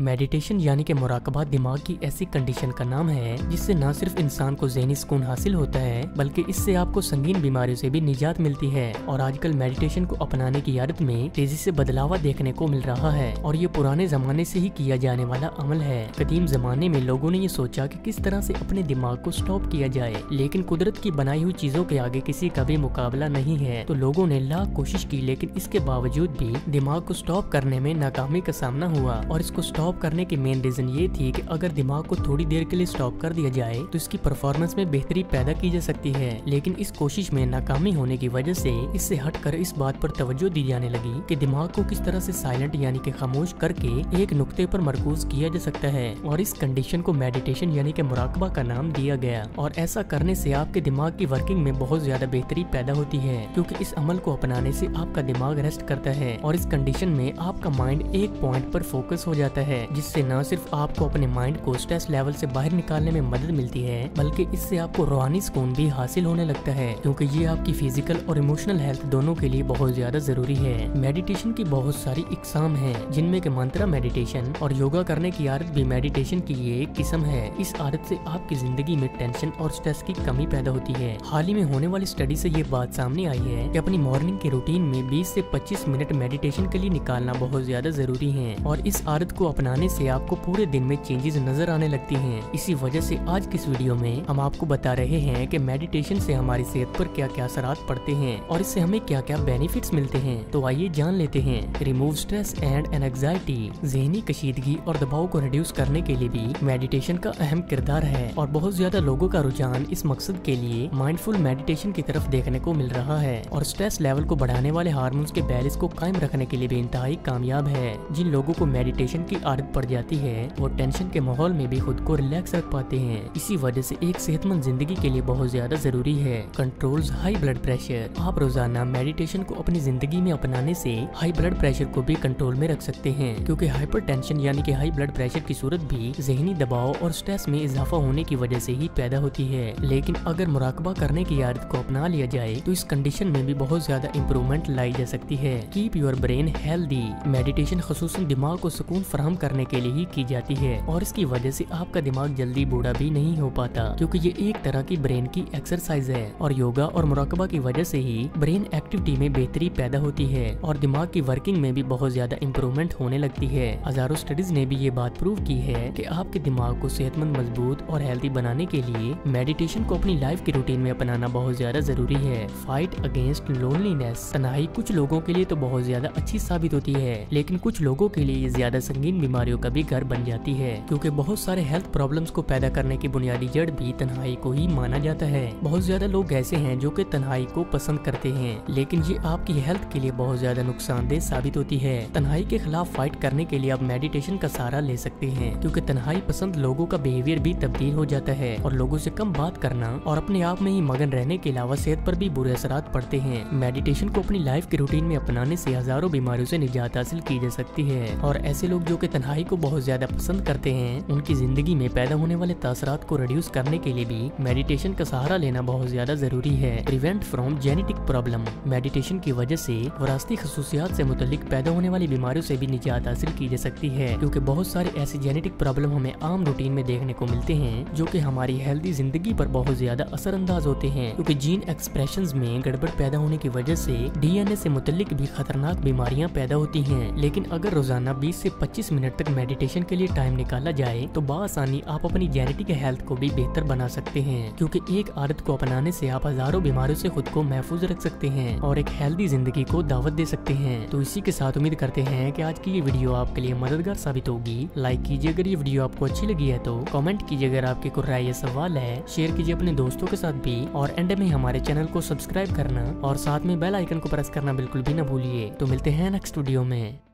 Meditation यानी कि मुराकबा दिमाग की ऐसी कंडीशन का नाम है, जिससे न सिर्फ़ इंसान को जहनी सुकून हासिल होता है, बल्कि इससे आपको संगीन बीमारियों से भी निजात मिलती है। और आजकल मेडिटेशन को अपनाने की आदत में तेज़ी से बदलावा देखने को मिल रहा है, और ये पुराने जमाने से ही किया जाने वाला अमल है। कदीम जमाने में लोगों ने ये सोचा कि किस तरह से अपने दिमाग को स्टॉप किया जाए, लेकिन कुदरत की बनाई हुई चीज़ों के आगे किसी का भी मुकाबला नहीं है। तो लोगों ने लाख कोशिश की, लेकिन इसके बावजूद भी दिमाग को स्टॉप करने में नाकामी का सामना हुआ, और इसको स्टॉप स्टॉप करने की मेन रीजन ये थी कि अगर दिमाग को थोड़ी देर के लिए स्टॉप कर दिया जाए तो इसकी परफॉर्मेंस में बेहतरी पैदा की जा सकती है। लेकिन इस कोशिश में नाकामी होने की वजह से इससे हटकर इस बात पर तवज्जो दी जाने लगी कि दिमाग को किस तरह से साइलेंट यानी कि खामोश करके एक नुक्ते पर मरकूज किया जा सकता है और इस कंडीशन को मेडिटेशन यानी कि मुराकबा का नाम दिया गया। और ऐसा करने से आपके दिमाग की वर्किंग में बहुत ज़्यादा बेहतरी पैदा होती है, क्योंकि इस अमल को अपनाने से आपका दिमाग रेस्ट करता है और इस कंडीशन में आपका माइंड एक पॉइंट पर फोकस हो जाता है। है, जिससे न सिर्फ़ आपको अपने माइंड को स्ट्रेस लेवल से बाहर निकालने में मदद मिलती है, बल्कि इससे आपको रूहानी सुकून भी हासिल होने लगता है, क्योंकि ये आपकी फ़िज़िकल और इमोशनल हेल्थ दोनों के लिए बहुत ज़्यादा ज़रूरी है। मेडिटेशन की बहुत सारी इकसाम है, जिनमें के मंत्रा मेडिटेशन और योगा करने की आदत भी मेडिटेशन की ये एक किस्म है। इस आदत से आपकी ज़िंदगी में टेंशन और स्ट्रेस की कमी पैदा होती है। हाल ही में होने वाली स्टडी से ये बात सामने आई है कि अपनी मॉर्निंग के रूटीन में 20 से 25 मिनट मेडिटेशन के लिए निकालना बहुत ज़्यादा ज़रूरी है, और इस आदत को अपना अपनाने से आपको पूरे दिन में चेंजेस नज़र आने लगती हैं। इसी वजह से आज की इस वीडियो में हम आपको बता रहे हैं कि मेडिटेशन से हमारी सेहत पर क्या क्या असरात पड़ते हैं और इससे हमें क्या क्या बेनिफिट्स मिलते हैं। तो आइए जान लेते हैं। रिमूव स्ट्रेस एंड एनजाइटी जहनी कशीदगी और दबाव को रिड्यूस करने के लिए भी मेडिटेशन का अहम किरदार है और बहुत ज़्यादा लोगों का रुझान इस मकसद के लिए माइंडफुल मेडिटेशन की तरफ़ देखने को मिल रहा है और स्ट्रेस लेवल को बढ़ाने वाले हार्मोन्स के बैलेंस को कायम रखने के लिए भी इंतहाई कामयाब है। जिन लोगों को मेडिटेशन की आदत पड़ जाती है और टेंशन के माहौल में भी खुद को रिलैक्स रख पाते हैं। इसी वजह से एक सेहतमंद ज़िंदगी के लिए बहुत ज़्यादा ज़रूरी है। कंट्रोल हाई ब्लड प्रेशर आप रोज़ाना मेडिटेशन को अपनी ज़िंदगी में अपनाने से हाई ब्लड प्रेशर को भी कंट्रोल में रख सकते हैं। क्योंकि हाइपर टेंशन यानी कि हाई ब्लड प्रेशर की सूरत भी जहनी दबाव और स्ट्रेस में इजाफा होने की वजह से ही पैदा होती है। लेकिन अगर मुराकबा करने की आदत को अपना लिया जाए तो इस कंडीशन में भी बहुत ज़्यादा इम्प्रूवमेंट लाई जा सकती है। Keep your brain healthy meditation खसूस दिमाग को सुकून फराम करने करने के लिए ही की जाती है और इसकी वजह से आपका दिमाग जल्दी बूढ़ा भी नहीं हो पाता, क्योंकि ये एक तरह की ब्रेन की एक्सरसाइज है। और योगा और मुराकबा की वजह से ही ब्रेन एक्टिविटी में बेहतरी पैदा होती है और दिमाग की वर्किंग में भी बहुत ज़्यादा इम्प्रूवमेंट होने लगती है। हज़ारों स्टडीज़ ने भी ये बात प्रूव की है की आपके दिमाग को सेहतमंद, मज़बूत और हेल्थी बनाने के लिए मेडिटेशन को अपनी लाइफ के रूटीन में अपनाना बहुत ज़्यादा ज़रूरी है। फाइट अगेंस्ट लोनलीनेस तनाई कुछ लोगों के लिए तो बहुत ज़्यादा अच्छी साबित होती है, लेकिन कुछ लोगों के लिए ज़्यादा संगीन बीमारियों का भी घर बन जाती है, क्योंकि बहुत सारे हेल्थ प्रॉब्लम्स को पैदा करने की बुनियादी जड़ भी तन्हाई को ही माना जाता है। बहुत ज़्यादा लोग ऐसे हैं जो कि तन्हाई को पसंद करते हैं, लेकिन ये आपकी हेल्थ के लिए बहुत ज़्यादा नुकसानदेह साबित होती है। तन्हाई के खिलाफ फाइट करने के लिए आप मेडिटेशन का सहारा ले सकते हैं, क्योंकि तन्हाई पसंद लोगों का बिहेवियर भी तब्दील हो जाता है, और लोगों से कम बात करना और अपने आप में ही मगन रहने के अलावा सेहत पर भी बुरे असर पड़ते हैं। मेडिटेशन को अपनी लाइफ के रूटीन में अपनाने से हज़ारों बीमारियों से निजात हासिल की जा सकती है, और ऐसे लोग जो कि तन्हाई को बहुत ज़्यादा पसंद करते हैं। उनकी ज़िंदगी में पैदा होने वाले तासरात को रिड्यूस करने के लिए भी मेडिटेशन का सहारा लेना बहुत ज़्यादा ज़रूरी है। Prevent from genetic problem meditation की वजह से वरासती खसूसियात से मुतलिक पैदा होने वाली बीमारियों से भी निजात हासिल की जा सकती है। क्योंकि बहुत सारे ऐसे जेनेटिक प्रॉब्लम हमें आम रूटीन में देखने को मिलते हैं, जो कि हमारी हेल्दी ज़िंदगी पर बहुत ज़्यादा असरअंदाज होते हैं। क्योंकि जीन एक्सप्रेशन में गड़बड़ पैदा होने की वजह से डीएनए से मुतलिक भी खतरनाक बीमारियाँ पैदा होती हैं। लेकिन अगर रोज़ाना 20 से 25 मिनट तक मेडिटेशन के लिए टाइम निकाला जाए तो बसानी आप अपनी जेनेटिक हेल्थ को भी बेहतर बना सकते हैं। क्योंकि एक आदत को अपनाने से आप हज़ारों बीमारियों से खुद को महफूज रख सकते हैं और एक हेल्दी ज़िंदगी को दावत दे सकते हैं। तो इसी के साथ उम्मीद करते हैं कि आज की ये वीडियो आपके लिए मददगार साबित होगी। लाइक कीजिए अगर ये वीडियो आपको अच्छी लगी है तो कमेंट कीजिए अगर आपके कोई राय सवाल है। शेयर कीजिए अपने दोस्तों के साथ भी और एंड में हमारे चैनल को सब्सक्राइब करना और साथ में बेल आइकन को प्रेस करना बिल्कुल भी न भूलिए। तो मिलते हैं नेक्स्ट वीडियो में।